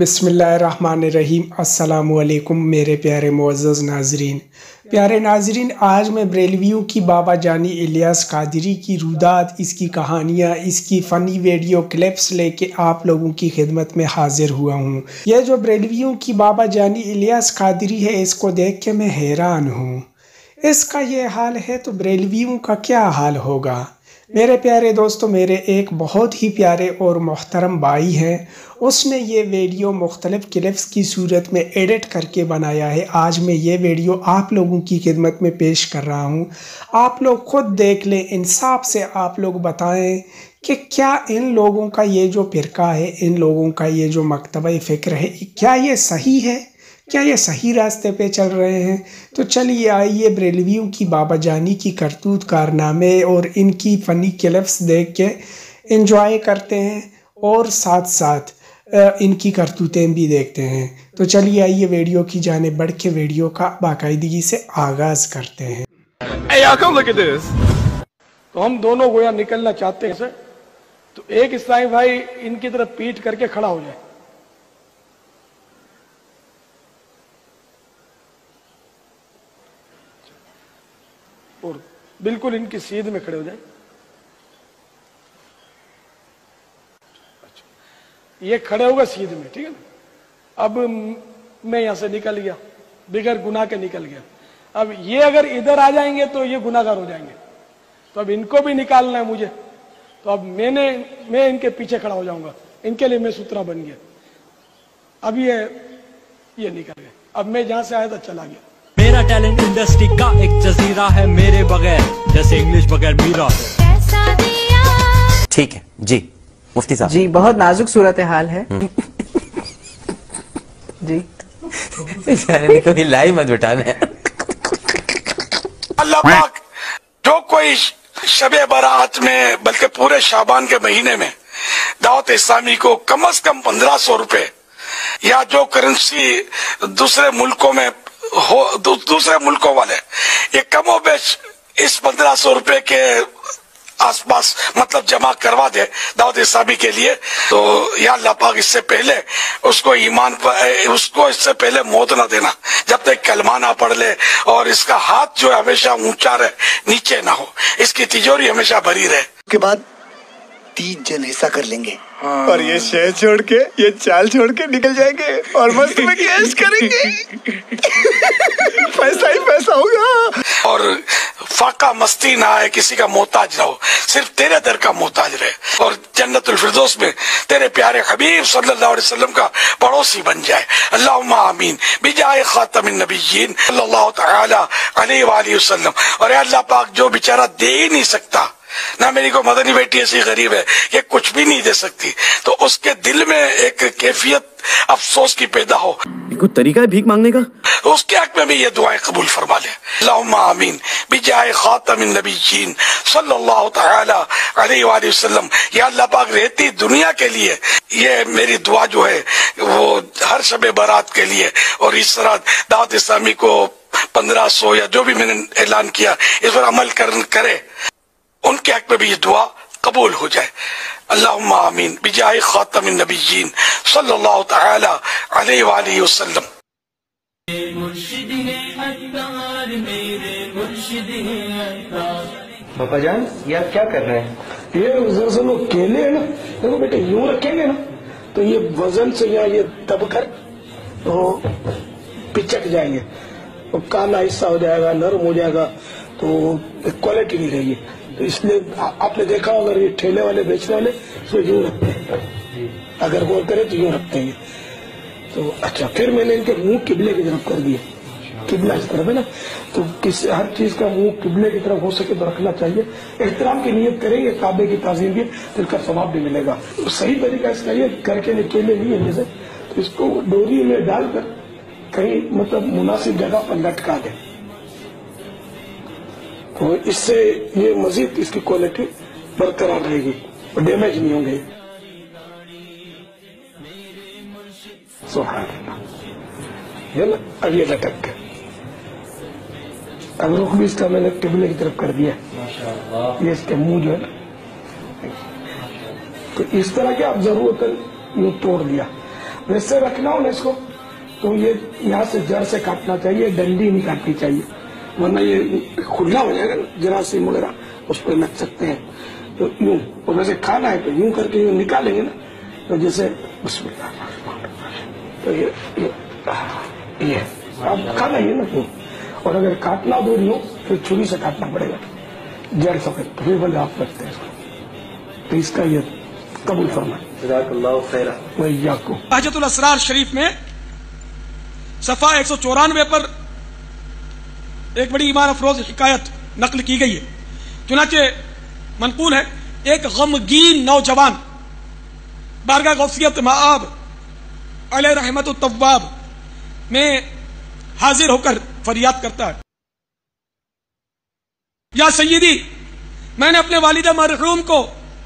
बिसमीम असलकुम मेरे प्यारे मुआज़ नाजरीन। प्यारे नाजरीन, आज मैं ब्रेलवियों की बाबा जानी इलियास कादरी की रुदात, इसकी कहानियाँ, इसकी फ़नी वीडियो क्लिप्स लेके आप लोगों की खिदमत में हाजिर हुआ हूँ। यह जो ब्रेलवियों की बाबा जानी इलियास कादरी है, इसको देख के मैं हैरान हूँ। इसका ये हाल है तो ब्रेलवियों का क्या हाल होगा? मेरे प्यारे दोस्तों, मेरे एक बहुत ही प्यारे और मोहतरम भाई हैं। उसने ये वीडियो मुख्तलिफ़ क्लिप्स की सूरत में एडिट करके बनाया है। आज मैं ये वीडियो आप लोगों की खिदमत में पेश कर रहा हूँ। आप लोग ख़ुद देख लें, इंसाफ से आप लोग बताएँ कि क्या इन लोगों का ये जो फ़िरका है, इन लोगों का ये जो मकतबा फ़िक्र है, क्या ये सही है? क्या ये सही रास्ते पे चल रहे हैं? तो चलिए आइए ब्रेलवियों की बाबा जानी की करतूत कारनामे और इनकी फ़नी क्लिप्स देख के इंजॉय करते हैं और साथ साथ इनकी करतूतें भी देखते हैं। तो चलिए आइए वीडियो की जाने बढ़ के वीडियो का बाकायदगी से आगाज़ करते हैं। Hey, तो हम दोनों गोया निकलना चाहते हैं तो एक इस्लामी भाई इनकी तरफ़ पीट करके खड़ा हो जाए। और बिल्कुल इनकी सीध में खड़े हो जाए। अच्छा। ये खड़े होगा सीध में, ठीक है ना? अब मैं यहाँ से निकल गया, बिगैर गुनाह के निकल गया। अब ये अगर इधर आ जाएँगे तो ये गुनागार हो जाएँगे। तो अब इनको भी निकालना है मुझे। तो अब मैंने, मैं इनके पीछे खड़ा हो जाऊँगा। इनके लिए मैं सूत्रा बन गया। अब ये ये निकल गए। अब मैं जहाँ से आया था, चला गया। मेरा टैलेंट इंडस्ट्री का एक जजीरा है मेरे बगैर जैसे इंग्लिश बगैर मीरा ठीक है जी मुफ्ती साहब। जी बहुत नाजुक सूरत हाल है। हम्म। जी। कभी लाई मत बिठाना। अल्लाह पाक जो कोई शब बारात में बल्कि पूरे शाबान के महीने में दावत इस्लामी को कम अज कम पंद्रह सौ रुपए या जो करेंसी दूसरे मुल्कों में हो दू, दूसरे मुल्कों वाले। ये कमो बेच इस पंद्रह सौ रुपए के आसपास मतलब जमा करवा दे दाऊद इस्लामी के लिए। तो या अल्लाह पाक इससे पहले उसको ईमान उसको इससे पहले मौत ना देना। जब तक कलमा ना पढ़ ले और इसका हाथ जो हमेशा ऊँचा रहे नीचे ना हो। इसकी तिजोरी हमेशा भरी रहे। के बाद तीन जन हिस्सा कर लेंगे। हाँ। और ये शहर छोड़ के ये चाल छोड़ के निकल जाएँगे और मस्त में कैश करेंगे। पैसा ही पैसा होगा। और फाका मस्ती ना आए किसी का मोहताज ना हो। सिर्फ़ तेरे दर का मोहताज रहे। और जन्नतुल फिरदौस में तेरे प्यारे हबीब सल्लल्लाहु अलैहि वसल्लम का पड़ोसी बन जाए। अल्लाह आमीन। बिजाए खातम नबीन सल्लल्लाहु तआला अलैहि वसल्लम। और अल्लाह पाक जो बेचारा दे ही नहीं सकता ना मेरी को मदनी बेटी ऐसी गरीब है ये कुछ भी नहीं दे सकती। तो उसके दिल में एक कैफियत अफसोस की पैदा हो। कोई तरीका है भीख मांगने का? उसके हक में भी ये दुआएँ कबूल फरमा ले। आमीन। बिजाय खातम नबीन सल्लल्लाहु तआला अलैहि वसल्लम। या अल्लाह पाक रहती दुनिया के लिए ये मेरी दुआ जो है वो हर शब बारात के लिए और इस तरह दावत इस्लामी को पंद्रह सौ या जो भी मैंने ऐलान किया इस पर अमल कर, करे। उनके हक में भी ये दुआ कबूल हो जाए। अल्लाह आमीन। बिजाय खातम नबीन सल्लल्लाहु तआला अलैहि वसल्लम। पापा जान, ये आप क्या कर रहे हैं? ये दरअसल वो केले है ना। देखो बेटे, यूँ रखेंगे ना तो ये वज़न से यहाँ ये दबकर तो पिचक जाएँगे। तो काला हिस्सा हो जाएगा, नरम हो जाएगा। तो क्वालिटी नहीं रहेगी तो इसलिए आपने देखा अगर ये ठेले वाले, बेचने वाले तो यूँ रखते हैं। अगर गौर करें तो यूँ रखते हैं। तो अच्छा फिर मैंने इनके मुँह किबले की तरफ़ कर दिए किबला इस तरफ़ है ना? तो किस, हर चीज़ का मुँह किबले की तरफ़ हो सके तो रखना चाहिए। एहतराम की नीयत करेंगे, काबे की ताजीम भी तो इसका स्वभाव भी मिलेगा। तो सही तरीका इसका ये करके निकेले नहीं है जैसे। तो इसको डोरी में डालकर कहीं मतलब मुनासिब जगह पर लटका दें। तो इससे ये मजीद इसकी क्वालिटी बरकरार रहेगी और डैमेज नहीं होंगे। अब ये लटक गए अब रुख भी इसका मैंने टिबले की तरफ़ कर दिया। ये इसके मुँह जो है ना। तो इस तरह के आप ज़रूरत यूँ तोड़ दिया। वैसे रखना हो ना इसको तो ये यहाँ से जड़ से काटना चाहिए डंडी नहीं काटनी चाहिए। वरना ये खुला हो जाएगा ना जरासीम वगैरह उस पर लग सकते हैं। तो यूँ और वैसे खाना है तो यूँ करके यूँ निकालेंगे ना तो जैसे उसमें तो ये ये, ये आप खाना ही ना यूँ। और अगर काटना दूर यूँ फिर छुरी से काटना पड़ेगा। जड़ सफ़ेद तो फिर बंद आप करते हैं। तो इसका ये कबूल फरमा वही आपको हजतुल असरार शरीफ में सफ़ा एक सौ चौरानवे पर एक बड़ी ईमान अफरोज शिकायत नकल की गई है। चुनाचे मनकूल है, एक गमगीन नौजवान बारगा गौसियत माब अल रहमत तवाब में हाजिर होकर फरियाद करता है। या सैदी मैंने अपने वालिदा मरहूम को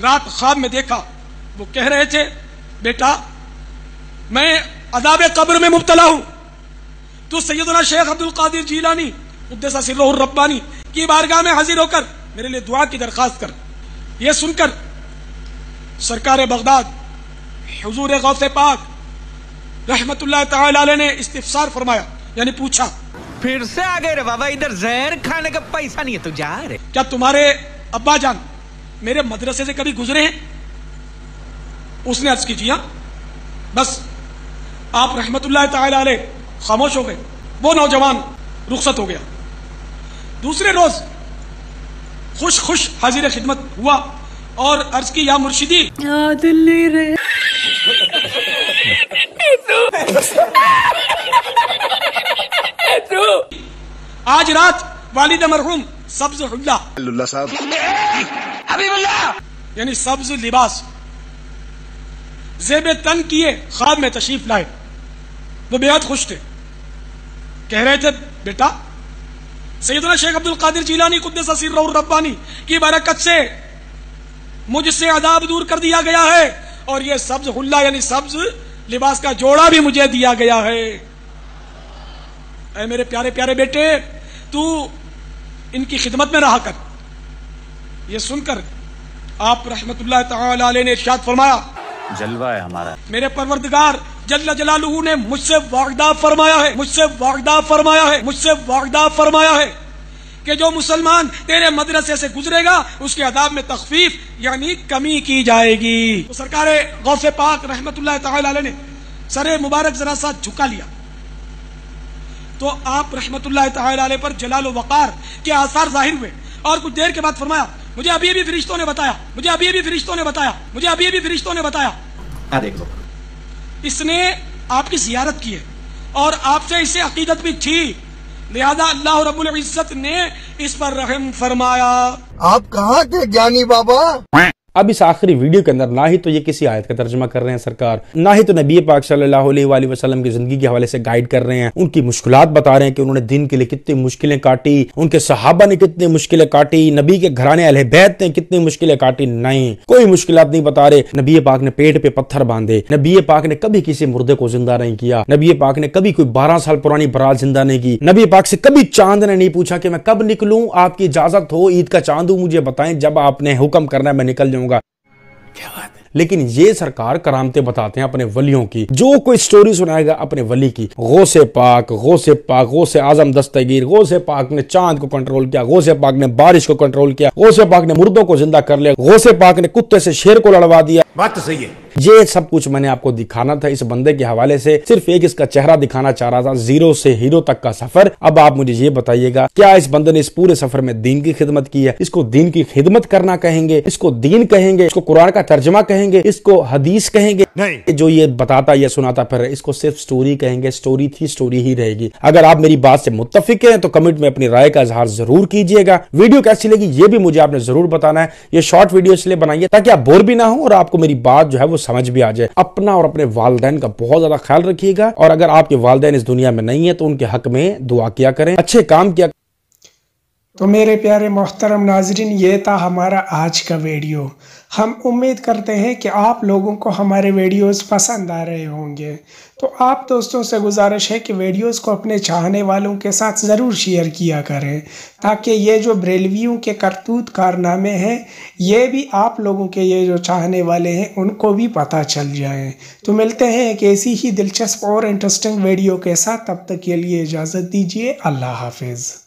रात ख्वाब में देखा। वो कह रहे थे, बेटा, मैं अदाब कब्र में मुबतला हूँ। तो सैदना शेख अब्दुल कादिर जीलानी उद्देसा रब्बानी की बारगाह में हाजिर होकर मेरे लिए दुआ की दरखास्त कर। यह सुनकर सरकार बगदाद हजूर गौस पाक रहमत ने इस्तफसार फरमाया यानी पूछा फिर से आ गए रे बाबा इधर जहर खाने का पैसा नहीं है तू जा रहे क्या तुम्हारे अब्बा जान मेरे मदरसे से कभी गुजरे हैं? उसने अर्ज़ की जिया बस आप ताला खामोश हो गए। वो नौजवान रुखसत हो गया। दूसरे रोज खुश खुश हाजिर खिदमत हुआ और अर्ज़ की या मुर्शिदी दिल्ली रे आज रात वालिद मरहूम सब्ज हुल्ला साहब। यानी सब्ज लिबास जेब तन किए ख्वाब में तशरीफ़ लाए। वो बेहद खुश थे। कह रहे थे बेटा सैदना शेख अब्दुल कादिर जीलानी कुद्दस रब्बानी की बरकत से मुझसे अदाब दूर कर दिया गया है और ये सब्ज हुल्ला यानी सब्ज लिबास का जोड़ा भी मुझे दिया गया है। ऐ मेरे प्यारे प्यारे बेटे, तू इनकी खिदमत में रहा कर। ये सुनकर आप रहमतुल्लाह ताला ने इरशाद फरमाया जलवा है हमारा। मेरे परवरदिगार, जल्ल जलालू ने मुझसे वागदा फरमाया है, मुझसे वागदा फरमाया है, मुझसे वागदा फरमाया है कि जो मुसलमान तेरे मदरसे से गुजरेगा, उसके अदाब में तखफीफ, यानी कमी की जाएगी। तो सरकार गौसे पाक ताला ने सरे मुबारक जरा सा झुका लिया। तो आप रहमत पर जलाल वक़ार के आसार ज़ाहिर हुए और कुछ देर के बाद फरमाया मुझे अभी अभी फरिश्तों ने बताया। मुझे अभी अभी फरिश्तों ने बताया। मुझे अभी अभी फरिश्तों ने बताया। देख लो। इसने आपकी जियारत की है और आपसे इसे अकीदत भी थी। लिहाजा अल्लाह रब्बुल इज़्ज़त ने इस पर रहम फरमाया। आप कहा के ज्ञानी बाबा? अब इस आखिरी वीडियो के अंदर ना ही तो ये किसी आयत का तर्जमा कर रहे हैं सरकार, ना ही तो नबी पाक सल्लल्लाहु अलैहि वसल्लम की ज़िंदगी के हवाले से गाइड कर रहे हैं। उनकी मुश्किल बता रहे हैं कि उन्होंने दिन के लिए कितनी मुश्किलें काटी, उनके सहाबा ने कितनी मुश्किलें काटी, नबी के घराने अहले बैत ने कितनी मुश्किलें काटी? नहीं। कोई मुश्किल नहीं बता रहे। नबी पाक ने पेट पे पत्थर बांधे। नबी पाक ने कभी किसी मुर्दे को ज़िंदा नहीं किया। नबी पाक ने कभी कोई बारह साल पुरानी बरात ज़िंदा नहीं की। नबी पाक से कभी चाँद ने नहीं पूछा कि मैं कब निकलूं, आपकी इजाज़त हो, ईद का चाँद हूँ, मुझे बताएँ, जब आपने हुक्म करना है, मैं निकल जाऊँगा। लेकिन ये सरकार करामते बताते हैं अपने वलियों की जो कोई स्टोरी सुनाएगा अपने वली की। गौसे पाक गौसे पाक गो से आज़म दस्तगीर गो से पाक ने चाँद को कंट्रोल किया गो से पाक ने बारिश को कंट्रोल किया गौसे पाक ने मुर्दों को ज़िंदा कर लिया गो से पाक ने कुत्ते से शेर को लड़वा दिया। बात तो सही है। ये सब कुछ मैंने आपको दिखाना था इस बंदे के हवाले से। सिर्फ़ एक इसका चेहरा दिखाना चाह रहा था ज़ीरो से हीरो तक का सफ़र। अब आप मुझे ये बताइएगा क्या इस बंदे ने इस पूरे सफ़र में दीन की खिदमत की है? इसको दीन की खिदमत करना कहेंगे? इसको दीन कहेंगे? इसको कुरान का तर्जमा कहेंगे? इसको हदीस कहेंगे? नहीं। जो ये बताता या सुनाता फिर इसको सिर्फ़ स्टोरी कहेंगे। स्टोरी थी स्टोरी ही रहेगी। अगर आप मेरी बात से मुतफिक है तो कमेंट में अपनी राय का इजहार ज़रूर कीजिएगा। वीडियो कैसी लगी ये भी मुझे आपने ज़रूर बताना है। ये शॉर्ट वीडियो इसलिए बनाइए ताकि आप बोर भी ना हो और आपको मेरी बात जो है वो समझ भी आ जाए। अपना और अपने वालदेन का बहुत ज़्यादा ख्याल रखिएगा। और अगर आपके वालदेन इस दुनिया में नहीं है तो उनके हक में दुआ किया करें। अच्छे काम किया तो मेरे प्यारे मोहतरम नाजरीन, ये था हमारा आज का वीडियो। हम उम्मीद करते हैं कि आप लोगों को हमारे वीडियोस पसंद आ रहे होंगे। तो आप दोस्तों से गुजारिश है कि वीडियोस को अपने चाहने वालों के साथ ज़रूर शेयर किया करें, ताकि ये जो ब्रेलवियों के करतूत कारनामे हैं, ये भी आप लोगों के ये जो चाहने वाले हैं, उनको भी पता चल जाए। तो मिलते हैं एक ऐसी ही दिलचस्प और इंटरेस्टिंग वीडियो के साथ। तब तक के लिए इजाज़त दीजिए। अल्लाह हाफिज़।